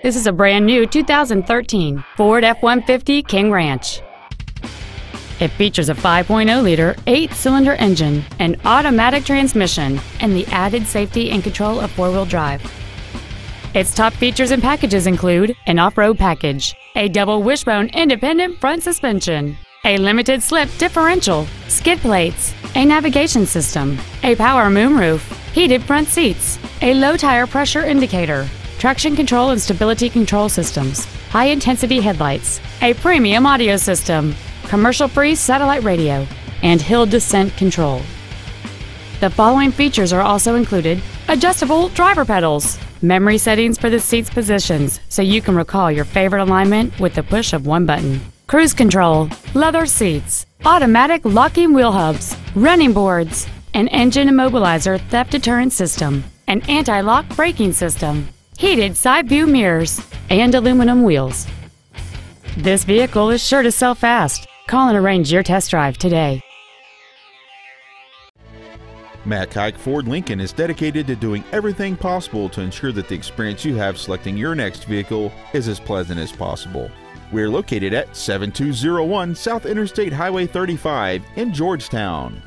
This is a brand new 2013 Ford F-150 King Ranch. It features a 5.0-liter, eight-cylinder engine, an automatic transmission, and the added safety and control of four-wheel drive. Its top features and packages include an off-road package, a double wishbone independent front suspension, a limited slip differential, skid plates, a navigation system, a power moonroof, heated front seats, a low tire pressure indicator, traction control and stability control systems, high intensity headlights, a premium audio system, commercial free satellite radio, and hill descent control. The following features are also included adjustable driver pedals, memory settings for the seat's positions so you can recall your favorite alignment with the push of one button, cruise control, leather seats, automatic locking wheel hubs, running boards, an engine immobilizer theft deterrent system, an anti lock braking system, heated side view mirrors, and aluminum wheels. This vehicle is sure to sell fast. Call and arrange your test drive today. Mac Haik Ford Lincoln is dedicated to doing everything possible to ensure that the experience you have selecting your next vehicle is as pleasant as possible. We are located at 7201 South Interstate Highway 35 in Georgetown.